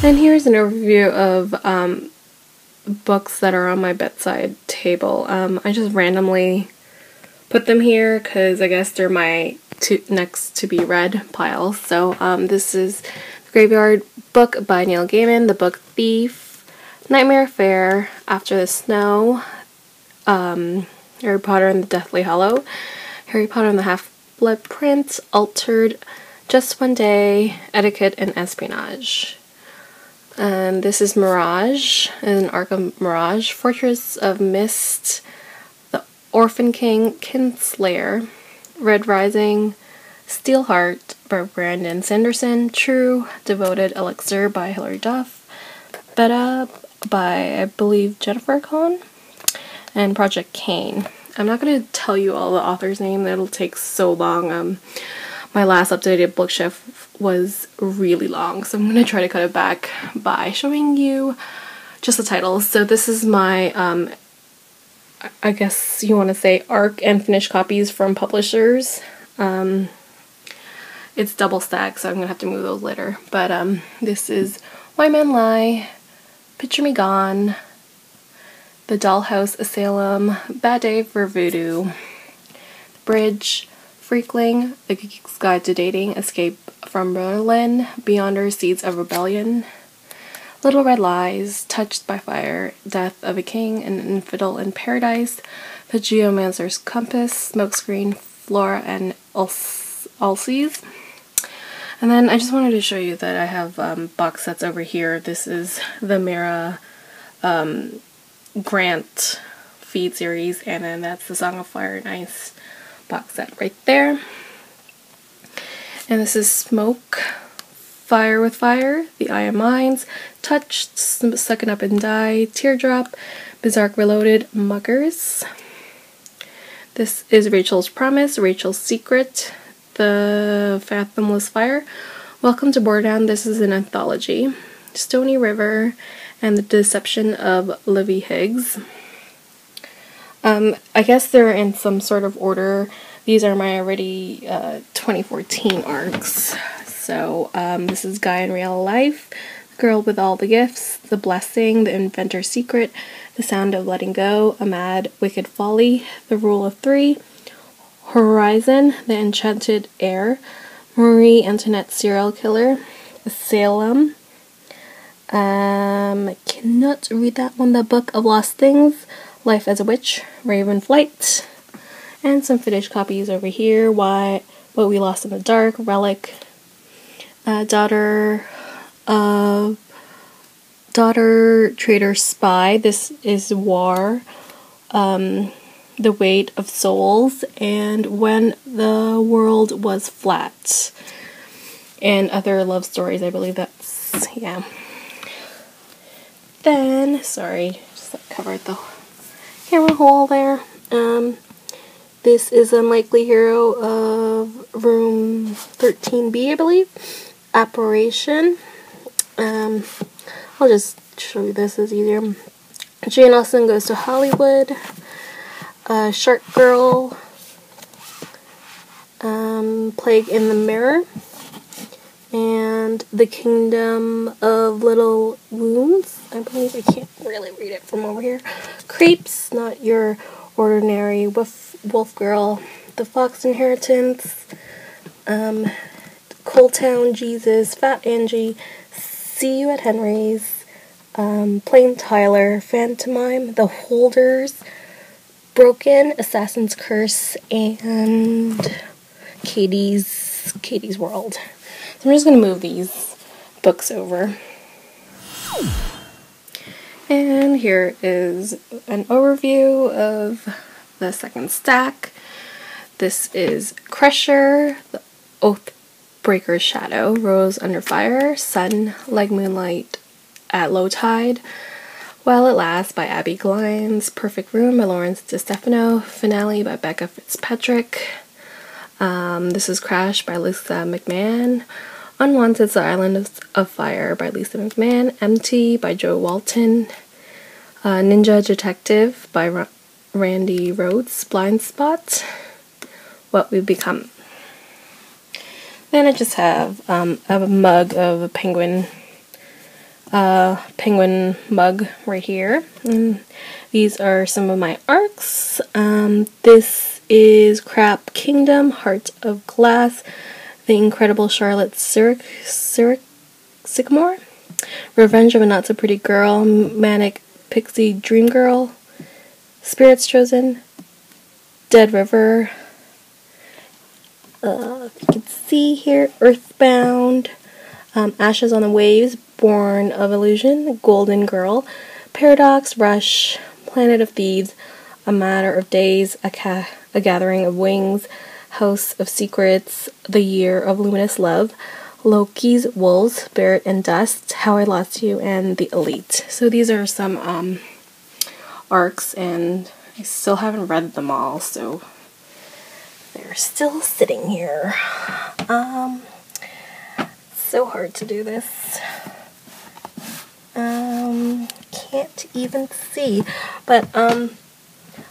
And here's an overview of um, books that are on my bedside table. Um, I just randomly put them here because I guess they're my to, next to be read pile. So um, this is the Graveyard book by Neil Gaiman, the book Thief, Nightmare Fair, After the Snow, um, Harry Potter and the Deathly Hollow, Harry Potter and the Half-Blood Prince, Altered, Just One Day, Etiquette and Espionage. And this is Mirage, an Arkham Mirage, Fortress of Mist, The Orphan King, Kinslayer, Red Rising, Steelheart by Brandon Sanderson, True Devoted Elixir by Hilary Duff, Beta by, I believe, Jennifer Cohn, and Project Kane. I'm not going to tell you all the author's name, that'll take so long. Um, my last updated bookshelf was really long, so I'm going to try to cut it back by showing you just the titles. So this is my, um, I guess you want to say ARC and finished copies from publishers. Um, it's double stacked, so I'm going to have to move those later. But um, this is Why Men Lie, Picture Me Gone, The Dollhouse Asylum, Bad Day for Voodoo, Bridge, Freakling, The Geek's Guide to Dating, Escape from Berlin, Beyonder Seeds of Rebellion, Little Red Lies, Touched by Fire, Death of a King, An Infidel in Paradise, The Geomancer's Compass, Smokescreen, Flora and Ulysses. And then I just wanted to show you that I have um, box sets over here. This is the Mira um, Grant feed series, and then that's the Song of Fire and Ice box set right there. And this is Smoke, Fire with Fire, The Eye of Minds, Touched, Sucking Up and Die, Teardrop, Bizarre Reloaded, Muggers. This is Rachel's Promise, Rachel's Secret, The Fathomless Fire. Welcome to Bordertown. This is an anthology. Stony River and the Deception of Livy Higgs. Um, I guess they're in some sort of order. These are my already uh, 2014 arcs. So um, this is Guy in Real Life, Girl with All the Gifts, The Blessing, The Inventor's Secret, The Sound of Letting Go, A Mad Wicked Folly, The Rule of Three, Horizon, The Enchanted Air, Marie Antoinette Serial Killer, Salem, um, I cannot read that one, The Book of Lost Things, Life as a Witch, Raven Flight, and some finished copies over here. Why, What We Lost in the Dark, Relic, uh, Daughter of Daughter Traitor Spy. This is War, um, The Weight of Souls, and When the World Was Flat, and other love stories. I believe that's yeah. Then, sorry, just covered the camera hole there. Um, this is Unlikely Hero of room 13B, I believe. Apparition. Um, I'll just show you this as easier. Jane Austen goes to Hollywood. Uh, Shark Girl. Um, Plague in the Mirror. And The Kingdom of Little Wounds. I believe I can't really read it from over here. Creeps, not your ordinary wolf, wolf girl. The Fox Inheritance. Um, Cool Town Jesus, Fat Angie, See You at Henry's, um, Plain Tyler, Phantomime, The Holders, Broken, Assassin's Curse, and Katie's Katie's World. So I'm just gonna move these books over. And here is an overview of the second stack. This is Crusher, the Oathbreaker's Shadow, Rose Under Fire, Sun Like Moonlight at Low Tide, While It Lasts by Abby Glines, Perfect Ruin by Lauren DeStefano, Finale by Becca Fitzpatrick. Um, this is Crash by Lisa McMann, Unwanted The Island of, of, Fire by Lisa McMann, Empty by Joe Walton, uh, Ninja Detective by Ra Randy Rhoads, Blind Spot, What We've Become. Then I just have um, a mug of a penguin uh, penguin mug right here. And these are some of my arcs. Um, this is Crap Kingdom, Hearts of Glass, The Incredible Charlotte Sycamore, Revenge of a Not So Pretty Girl, Manic Pixie Dream Girl, Spirits Chosen, Dead River, uh, you can see here, Earthbound, um, Ashes on the Waves, Born of Illusion, Golden Girl, Paradox, Rush, Planet of Thieves, A Matter of Days, A, Ca- a Gathering of Wings, House of Secrets, The Year of Luminous Love, Loki's Wolves, Spirit and Dust, How I Lost You, and The Elite. So these are some um, arcs, and I still haven't read them all, so they're still sitting here. Um, so hard to do this. Um, can't even see, but um,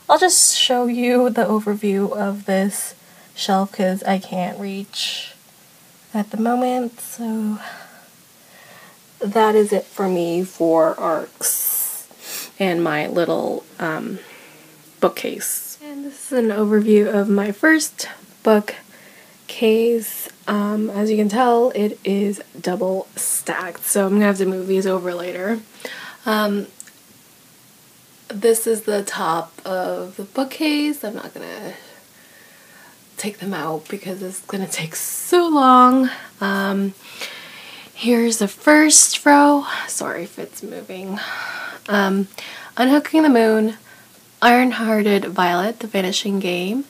I'll just show you the overview of this shelf because I can't reach at the moment. So that is it for me for arcs and my little um, bookcase. And this is an overview of my first bookcase. Um, as you can tell, it is double stacked, so I'm gonna have to move these over later. Um, this is the top of the bookcase. I'm not gonna take them out because it's gonna take so long. Um, here's the first row. Sorry if it's moving. Um, Unhooking the Moon, Iron-Hearted Violet, The Vanishing Game,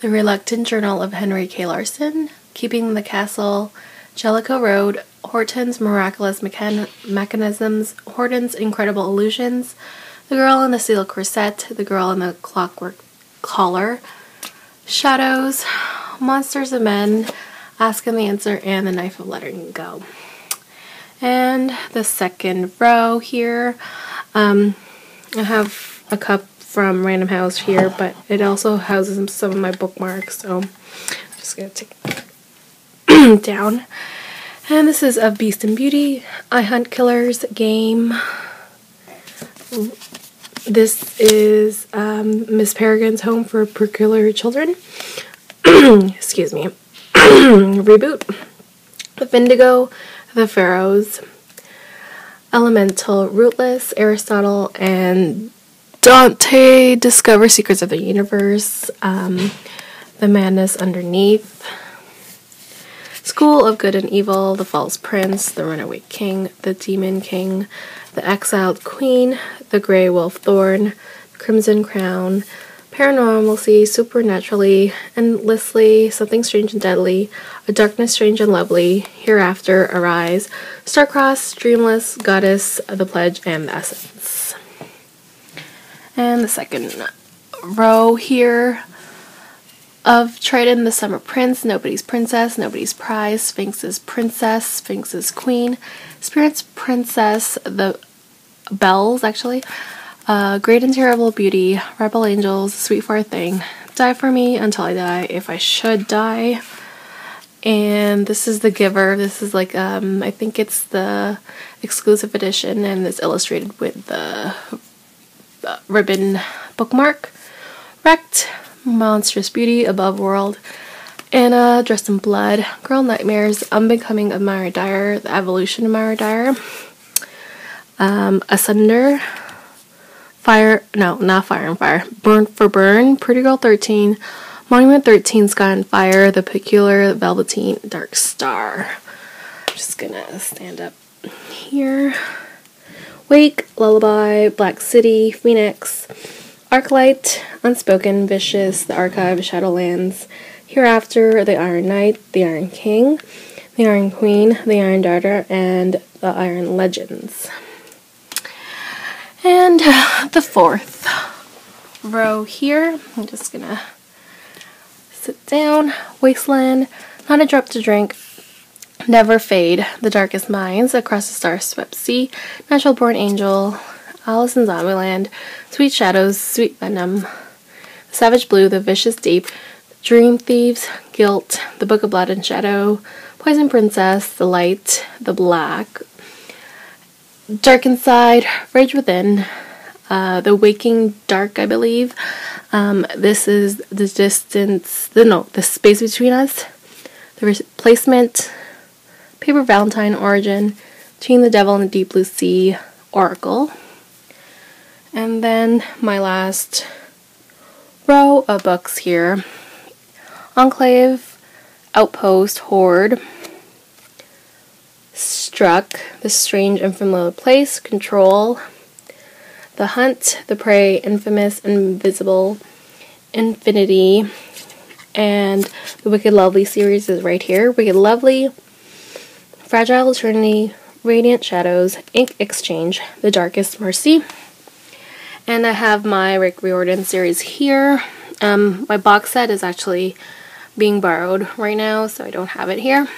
The Reluctant Journal of Henry K. Larson, Keeping the Castle, Jellicoe Road, Horton's Miraculous Mechan- Mechanisms, Horton's Incredible Illusions, The Girl in the Steel Corset, The Girl in the Clockwork Collar, Shadows, Monsters of Men, Ask Him the Answer, and The Knife of Letting Go. And the second row here, um, I have a cup from Random House here, but it also houses some of my bookmarks, so I'm just gonna take it down. And this is Of Beast and Beauty, I Hunt Killers game. This is um, Miss Peregrine's Home for Peculiar Children. Excuse me. Reboot. The Vindico, The Pharaohs, Elemental, Rootless, Aristotle, and Dante Discover Secrets of the Universe, um, The Madness Underneath, School of Good and Evil, The False Prince, The Runaway King, The Demon King, The Exiled Queen, The Grey Wolf Throne, Crimson Crown, Paranormalcy, Supernaturally, Endlessly, Something Strange and Deadly, A Darkness Strange and Lovely, Hereafter, Arise, Starcross, Dreamless, Goddess, The Pledge, and The Essence. And the second row here of Triton, the Summer Prince, Nobody's Princess, Nobody's Prize, Sphinx's Princess, Sphinx's Queen, Spirit's Princess, the Bells, actually, uh, Great and Terrible Beauty, Rebel Angels, Sweet for a Thing, Die for Me Until I Die, If I Should Die, and this is The Giver. This is like, um, I think it's the exclusive edition, and it's illustrated with the uh, ribbon bookmark. Wrecked, Monstrous Beauty, Above World, Anna, Dressed in Blood, Girl Nightmares, Unbecoming of Mara Dyer, The Evolution of Mara Dyer, um, Asunder, Fire, no, not Fire and Fire, Burn for Burn, Pretty Girl 13, Monument 13, Sky and Fire, The Peculiar Velveteen Dark Star. I'm just gonna stand up here. Wake, Lullaby, Black City, Phoenix, Arclight, Unspoken, Vicious, The Archive, Shadowlands, Hereafter, The Iron Knight, The Iron King, The Iron Queen, The Iron Daughter, and The Iron Legends. And uh, the fourth row here, I'm just gonna sit down. Wasteland, Not a Drop to Drink, Never Fade, The Darkest Minds, Across the Star Swept Sea, Natural Born Angel, Alice in Zombieland, Sweet Shadows, Sweet Venom, Savage Blue, The Vicious Deep, Dream Thieves, Guilt, The Book of Blood and Shadow, Poison Princess, The Light, The Black, Dark Inside, Rage Within, uh, The Waking Dark, I believe. Um, this is the distance, the no, the space between us, the replacement, Paper Valentine Origin, Between the Devil and the Deep Blue Sea, Oracle. And then my last row of books here Enclave, Outpost, Horde, Struck, The Strange and Familiar Place, Control, The Hunt, The Prey, Infamous, Invisible, Infinity, and the Wicked Lovely series is right here. Wicked Lovely, Fragile Eternity, Radiant Shadows, Ink Exchange, The Darkest Mercy. And I have my Rick Riordan series here. Um, my box set is actually being borrowed right now, so I don't have it here.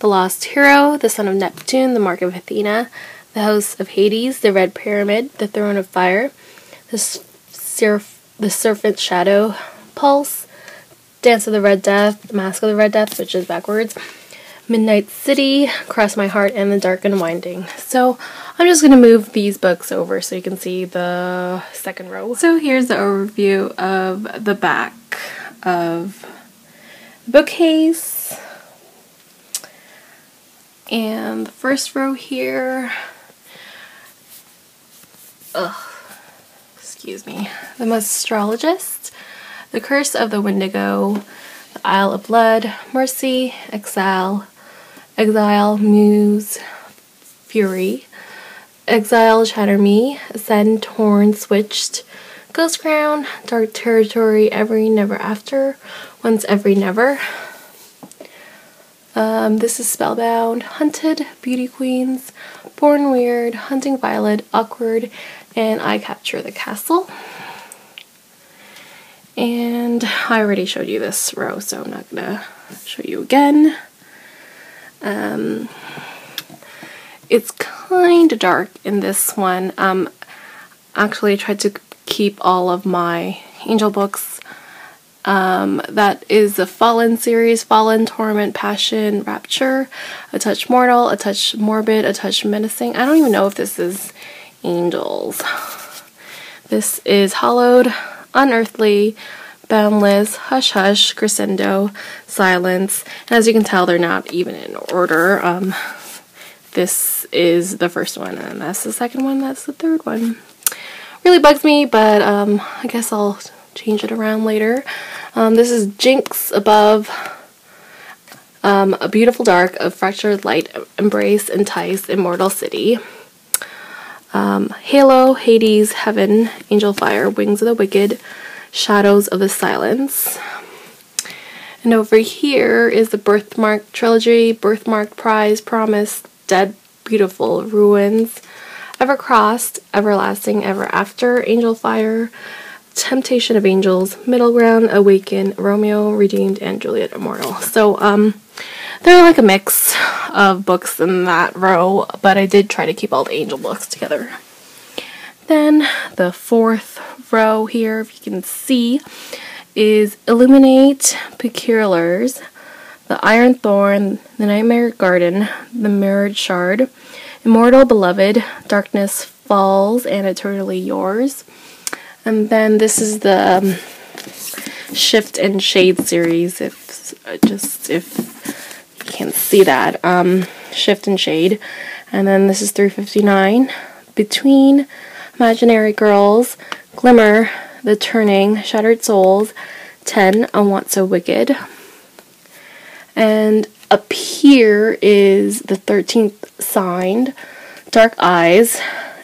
The Lost Hero, The Son of Neptune, The Mark of Athena, The House of Hades, The Red Pyramid, The Throne of Fire, The, Surf- the Serpent Shadow, Pulse, Dance of the Red Death, Mask of the Red Death, which is backwards, Midnight City, Cross My Heart, and The Dark and Winding. So I'm just going to move these books over so you can see the second row. So here's the overview of the back of the bookcase. And the first row here, ugh, excuse me, The Monstrumologist, The Curse of the Wendigo, The Isle of Blood, Mercy, Exile, Exile, Muse, Fury, Exile, Shatter Me, Ascend, Torn, Switched, Ghost Crown, Dark Territory, Every Never After, Once Every Never. Um, this is Spellbound, Hunted, Beauty Queens, Born Weird, Hunting Violet, Awkward, and I Capture the Castle. And I already showed you this row, so I'm not gonna show you again. Um, it's kind of dark in this one. Um, actually, I tried to keep all of my angel books. Um, that is the Fallen series Fallen, Torment, Passion, Rapture, A Touch Mortal, A Touch Morbid, A Touch Menacing. I don't even know if this is angels. This is Hallowed, Unearthly, Boundless, Hush Hush, Crescendo, Silence. And as you can tell, they're not even in order. Um, this is the first one, and that's the second one, that's the third one. Really bugs me, but um, I guess I'll change it around later. Um, this is Jinx Above, um, A Beautiful Dark of Fractured Light, Embrace, Entice, Immortal City. Um, Halo, Hades, Heaven, Angel Fire, Wings of the Wicked, Shadows of the Silence. And over here is the Birthmark Trilogy, Birthmark Prize, Promise, Dead, Beautiful, Ruins, Ever Crossed, Everlasting, Ever After, Angel Fire, Temptation of Angels, Middle Ground, Awaken, Romeo, Redeemed, and Juliet Immortal. So, um, they're like a mix of books in that row, but I did try to keep all the angel books together. Then the fourth row here, if you can see, is Illuminate Peculiars, The Iron Thorn, The Nightmare Garden, The Mirrored Shard, Immortal Beloved, Darkness Falls, and Eternally Yours. And then this is the um, Shift and Shade series, if just if you can't see that. Um, Shift and Shade. And then this is 359. Between Imaginary Girls, Glimmer, The Turning, Shattered Souls, 10, I Want So Wicked. And up here is the 13th signed, Dark Eyes,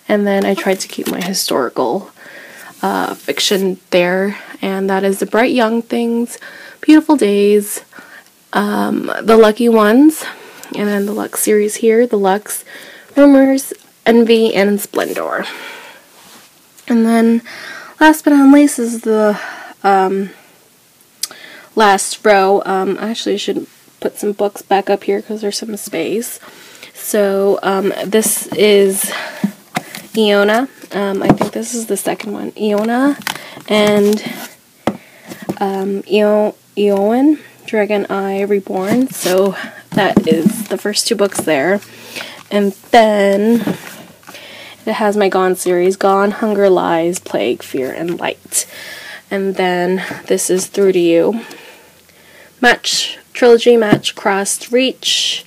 and then I tried to keep my historical uh, fiction there, and that is The Bright Young Things, Beautiful Days, um, The Lucky Ones, and then the Luxe series here, The Luxe, Rumors, Envy, and Splendor. And then, last but not least, is the um, last row. Um, I actually should put some books back up here because there's some space. So, um, this is Eona. Um, I think this is the second one. Eona and um, Dragon Eye Reborn. So, that is the first two books there. And then It has my Gone series Gone, Hunger, Lies, Plague, Fear, and Light. And then this is Through to You. Match, Trilogy, Match, Crossed, Reach,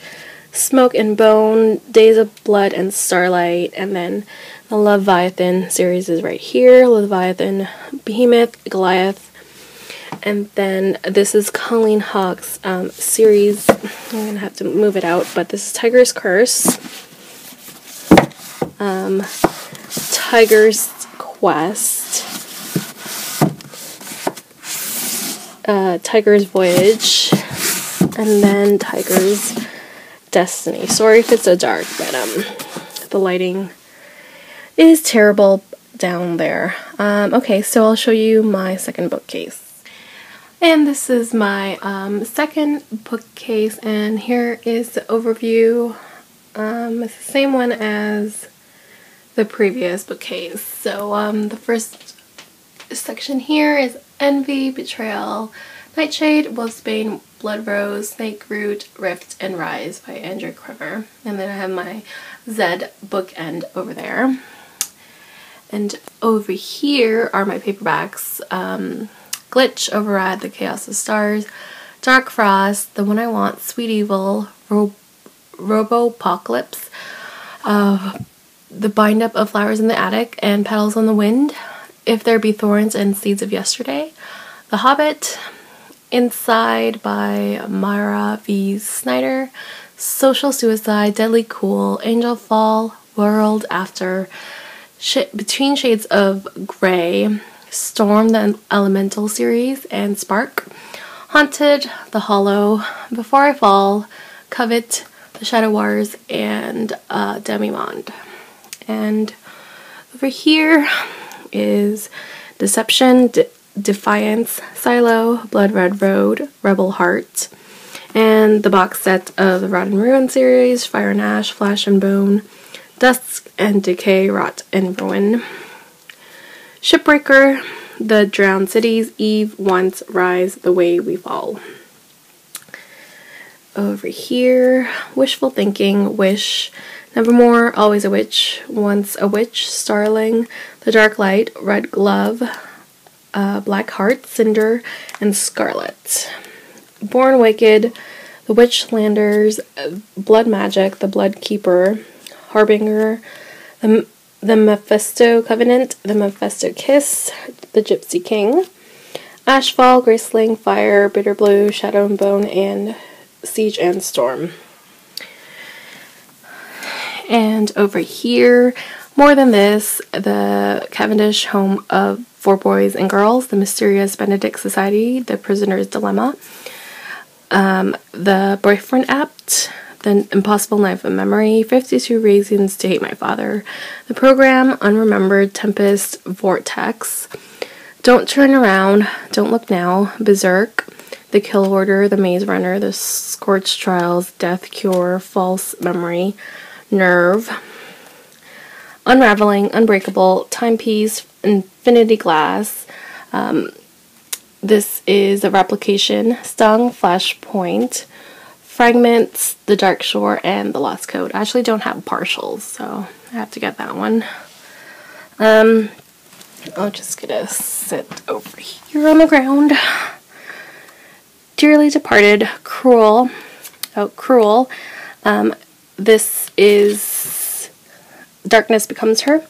Smoke and Bone, Days of Blood, and Starlight. And then the Leviathan series is right here Leviathan, Behemoth, Goliath. And then this is Colleen Houck's um, series. I'm going to have to move it out, but this is Tiger's Curse um, Tiger's Quest, uh, Tiger's Voyage, and then Tiger's Destiny. Sorry if it's so dark, but um, the lighting is terrible down there. Um, okay, so I'll show you my second bookcase. And this is my um, second bookcase, and here is the overview. Um, it's the same one as the previous bookcase. So um, the first section here is Envy, Betrayal, Nightshade, Wolfsbane, Blood Rose, Snake Root, Rift, and Rise by Andrea Cremer. And then I have my Z bookend over there. And over here are my paperbacks. Um, Glitch, Override, The Chaos of Stars, Dark Frost, The One I Want, Sweet Evil, Ro Robopocalypse, uh, the bind up of flowers in the attic and petals on the wind, if there be thorns and seeds of yesterday, The Hobbit, Inside by Maria V. Snyder, Social Suicide, Deadly Cool, Angel Fall, World After, Sh Between Shades of Grey, Storm the Elemental series, and Spark, Haunted, The Hollow, Before I Fall, Covet, The Shadow Wars, and uh. And over here is Deception, De Defiance, Silo, Blood Red Road, Rebel Heart, and the box set of the Rot and Ruin series, Fire and Ash, Flash and Bone, Dusk and Decay, Rot and Ruin, Shipbreaker, The Drowned Cities, Eve, Once, Rise, The Way We Fall. Over here, Wishful Thinking, Wish, Nevermore, Always a Witch, Once a Witch, Starling, The Dark Light, Red Glove, uh, Black Heart, Cinder, and Scarlet. Born Wicked, The Witchlanders, Blood Magic, The Blood Keeper, Harbinger, The, the Mephisto Covenant, The Mephisto Kiss, The Gypsy King, Ashfall, Graceling, Fire, Bitter Blue, Shadow and Bone, and Siege and Storm. And over here, more than this, the Cavendish home of four boys and girls, the mysterious Benedict Society, the prisoner's dilemma, um, the boyfriend app, the impossible knife of memory, 52 reasons to hate my father, the program, unremembered tempest, vortex, don't turn around, don't look now, berserk, the kill order, the maze runner, the Scorch trials, death cure, false memory, Nerve, Unraveling, Unbreakable, Timepiece, Infinity Glass. Um, this is a replication, Stung, Flashpoint, Fragments, The Dark Shore, and The Lost Code. I actually don't have partials, so I have to get that one. Um, I'm just gonna sit over here on the ground. Dearly Departed, Cruel, oh, Cruel. Um, this is Darkness Becomes Her.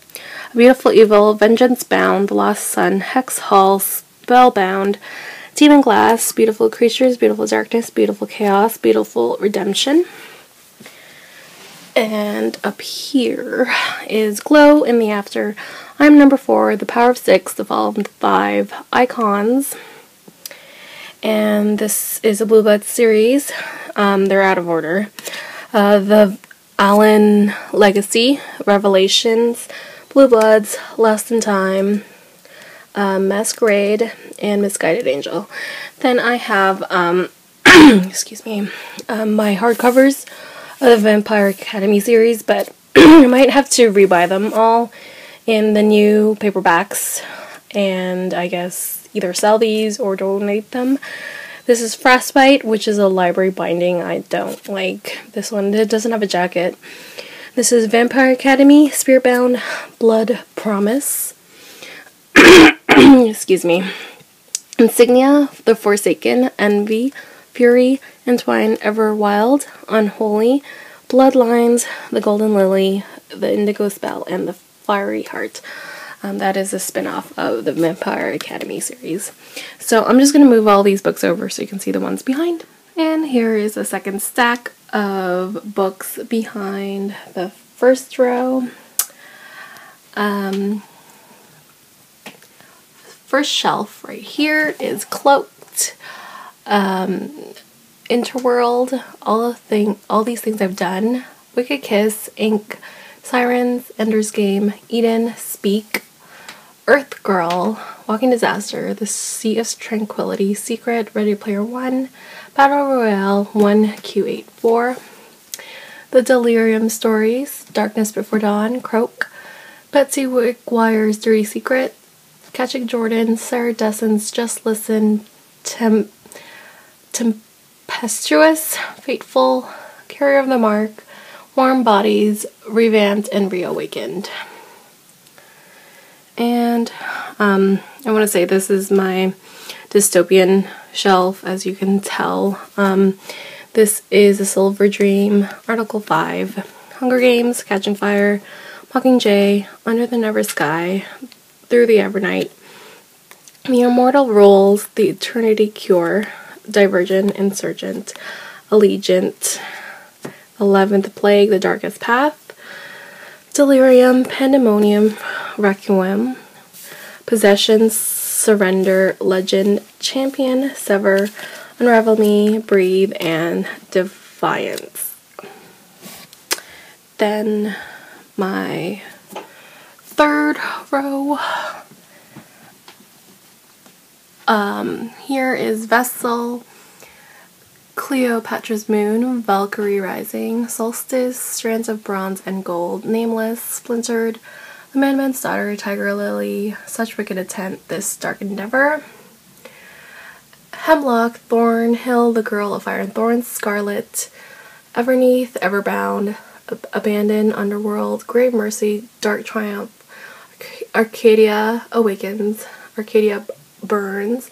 Beautiful Evil, Vengeance Bound, The Lost Sun, Hex Hall, Spellbound, Demon Glass, Beautiful Creatures, Beautiful Darkness, Beautiful Chaos, Beautiful Redemption. And up here is Glow in the After. I'm number four, The Power of Six, The Fall of Five, Icons. And this is a Blue Blood series. Um, they're out of order. Uh, the Allen Legacy, Revelations, Blue Bloods, Lost in Time, uh, Masquerade, and Misguided Angel. Then I have, um, excuse me, um, my hardcovers of the Vampire Academy series, but I might have to rebuy them all in the new paperbacks and I guess either sell these or donate them. This is Frostbite, which is a library binding. I don't like this one. It doesn't have a jacket. This is Vampire Academy, Spiritbound, Blood Promise. Excuse me. Insignia, The Forsaken, Envy, Fury, Entwine, Ever Wild, Unholy, Bloodlines, The Golden Lily, The Indigo Spell, and The Fiery Heart. Um, that is a spin-off of the Vampire Academy series. So I'm just going to move all these books over so you can see the ones behind. And here is a second stack of books behind the first row. Um, first shelf right here is Cloaked, um, Interworld, all of thing, all these things I've done. Wicked Kiss, Ink, Sirens, Ender's Game, Eden, Speak, Earth Girl, Walking Disaster, The Sea of Tranquility, Secret, Ready Player One, Battle Royale 1Q84, The Delirium Stories, Darkness Before Dawn, Croak, Betsy Wickwires Dirty Secret, Catching Jordan, Sarah Dessen's Just Listen, Tem Tempestuous, Fateful, Carrier of the Mark, Warm Bodies, Revamped, and Reawakened. And um, I want to say this is my dystopian shelf, as you can tell. Um, this is A Silver Dream, Article 5, Hunger Games, Catching Fire, Mockingjay, Under the Never Sky, Through the Evernight, The Immortal Rules, The Eternity Cure, Divergent, Insurgent, Allegiant, Eleventh Plague, The Darkest Path, Delirium, Pandemonium, Requiem, Possession, Surrender, Legend, Champion, Sever, Unravel Me, Breathe, and Defiance. Then my third row. Um, here is Vessel, Cleopatra's Moon, Valkyrie Rising, Solstice, Strands of Bronze and Gold, Nameless, Splintered, Madman's Daughter, Tiger Lily, Such Wicked Intent, This Dark Endeavor, Hemlock, Thorn, Hill, The Girl of Fire and Thorns, Scarlet, Everneath, Everbound, Ab Abandon, Underworld, Grave Mercy, Dark Triumph, Arcadia Awakens, Arcadia Burns,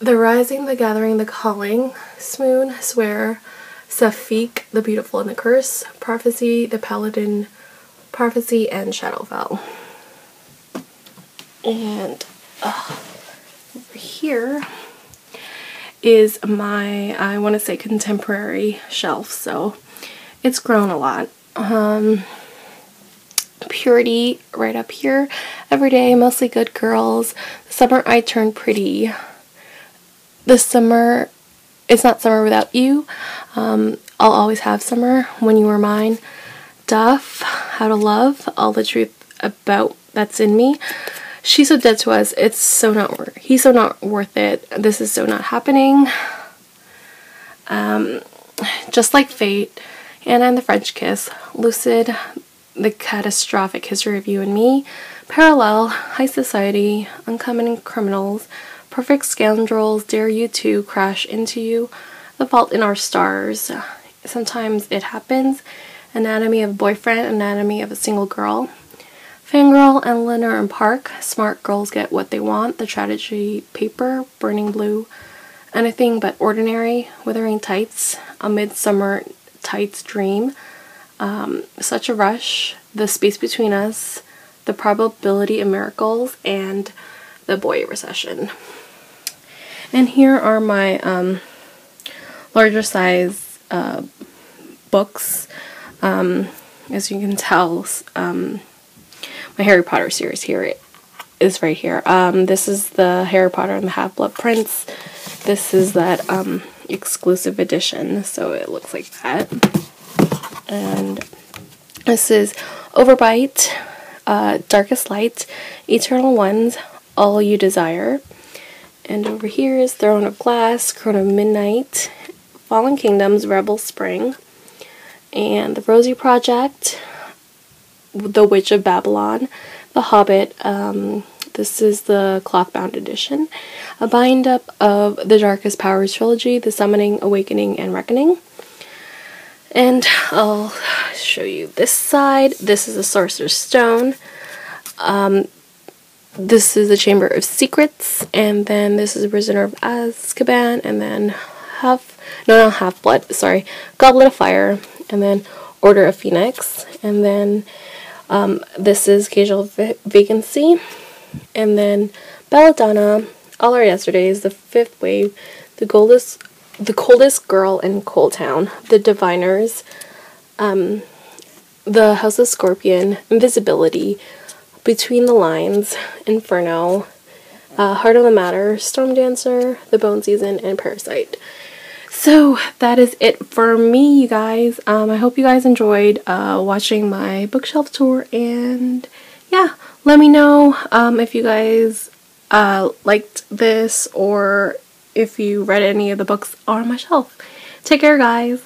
The Rising, The Gathering, The Calling, Swoon, Swear, Safik, The Beautiful and the Curse, Prophecy, The Paladin, Prophecy, and Shadowfell. And uh, over here is my, I want to say contemporary shelf, so it's grown a lot. Um, Purity right up here. Every day, mostly good girls. The summer I Turn pretty. The summer, it's not summer without you. Um, I'll always have summer when you were mine. Duff, How to Love, all the truth about that's in me. She's so dead to us. It's so not worth. He's so not worth it. This is so not happening. Um, just like fate, Anna and the French Kiss, Lucid, the catastrophic history of you and me, Parallel, High Society, Uncommon Criminals, Perfect Scoundrels, Dare You to Crash Into You, The Fault in Our Stars. Sometimes it happens. Anatomy of a Boyfriend, Anatomy of a Single Girl, Fangirl, Eleanor and Park, Smart Girls Get What They Want, The Tragedy Paper, Burning Blue, Anything But Ordinary, Withering Tights, A Midsummer Tights Dream, um, Such a Rush, The Space Between Us, The Probability of Miracles, and The Boy Recession. And here are my um, larger size uh, books. Um, as you can tell, um, my Harry Potter series here is right here. Um, this is the Harry Potter and the Half-Blood Prince. This is that um, exclusive edition, so it looks like that. And this is Overbite, uh, Darkest Light, Eternal Ones, All You Desire. And over here is Throne of Glass, Crown of Midnight, Fallen Kingdoms, Rebel Spring, and The Rosie Project, the Witch of Babylon, The Hobbit. Um, this is the cloth-bound edition. A bind up of the Darkest Powers trilogy, The Summoning, Awakening, and Reckoning. And I'll show you this side. This is the Sorcerer's Stone. Um, this is the Chamber of Secrets, and then this is Prisoner of Azkaban, and then Half, no, not Half Blood, sorry, Goblet of Fire, and then Order of Phoenix, and then um, this is Casual Vacancy, and then Belladonna, All Our Yesterdays, The Fifth Wave, The Coldest, The Coldest Girl in Cold Town, The Diviners, um, The House of Scorpion, Invisibility, Between the Lines, Inferno, uh, Heart of the Matter, Storm Dancer, The Bone Season, and Parasite. So that is it for me, you guys. Um, I hope you guys enjoyed uh, watching my bookshelf tour, and yeah, let me know um, if you guys uh, liked this or if you read any of the books on my shelf. Take care, guys.